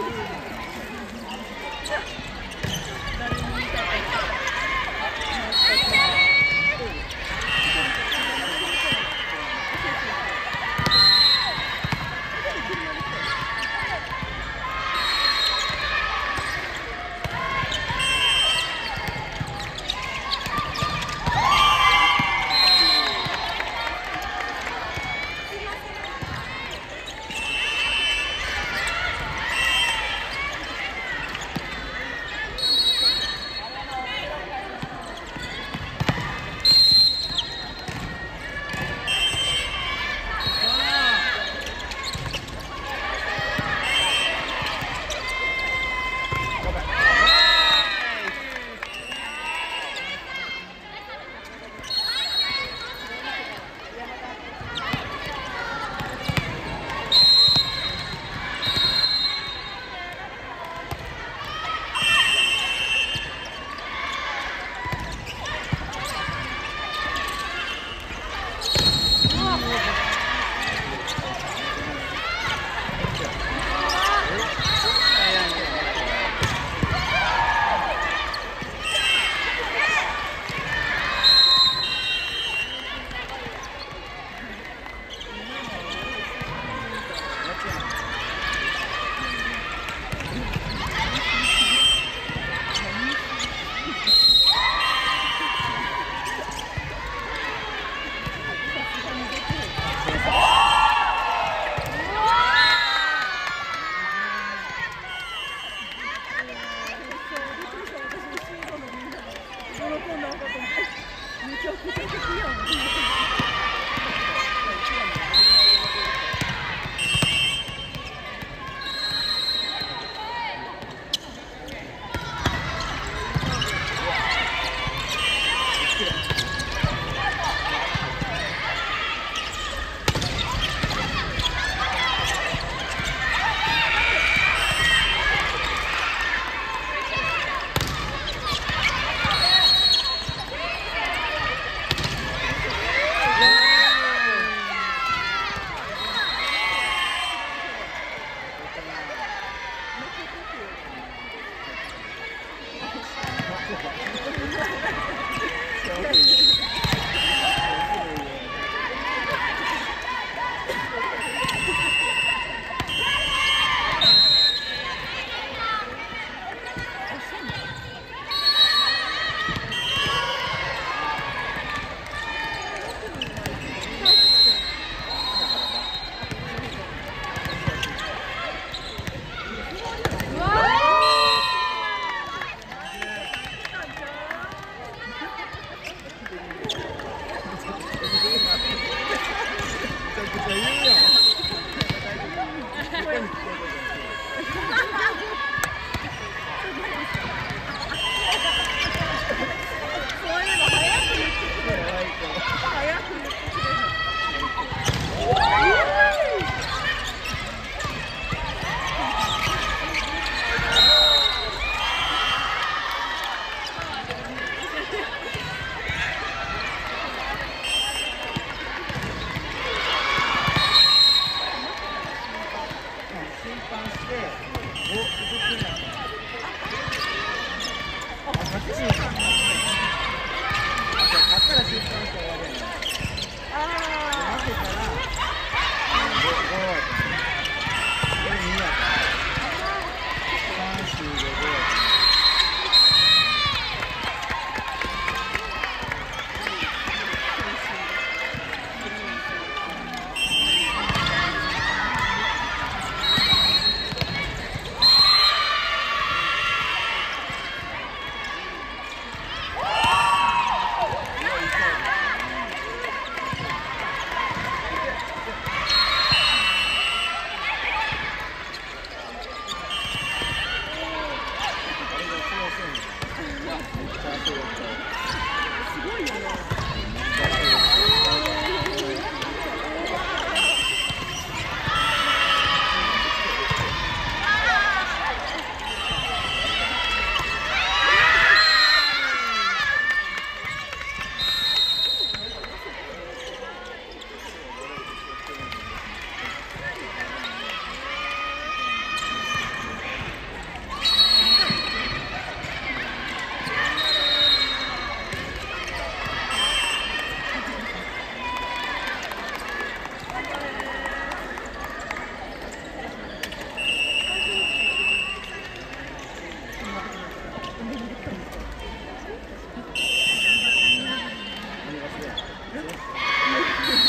あ「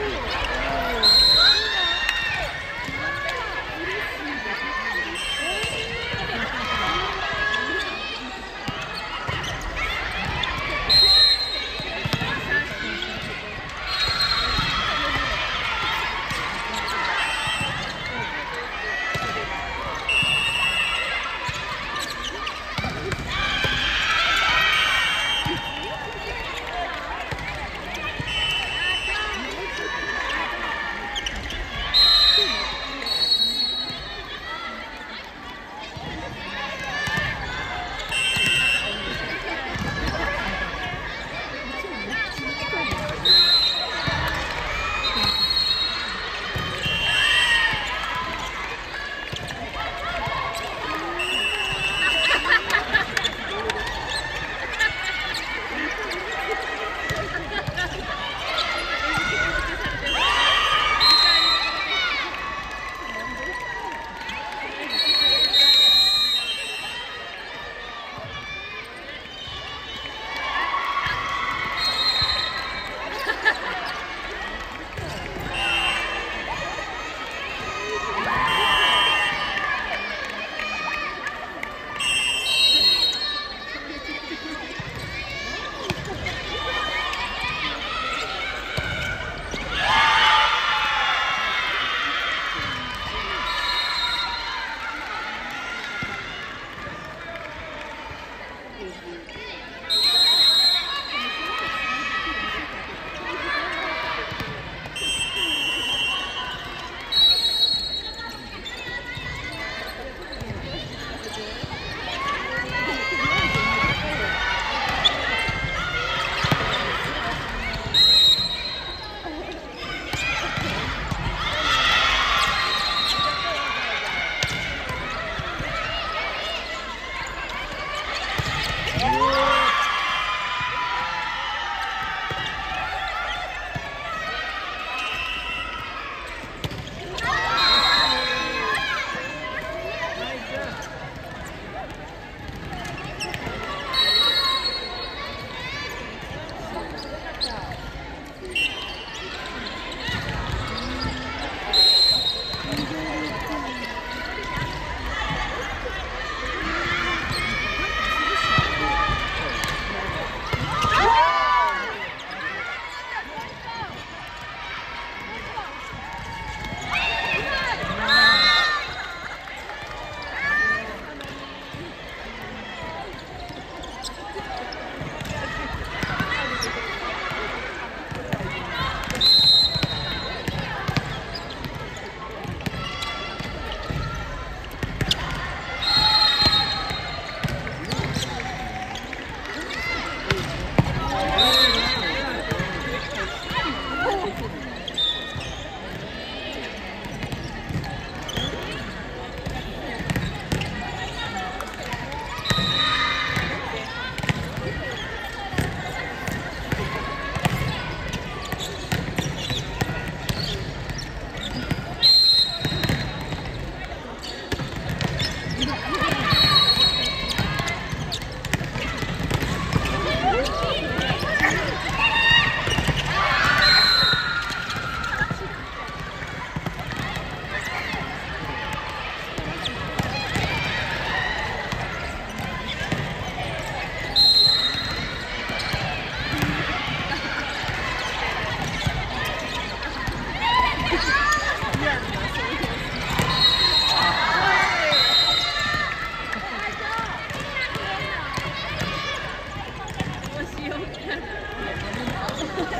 我希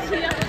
실력.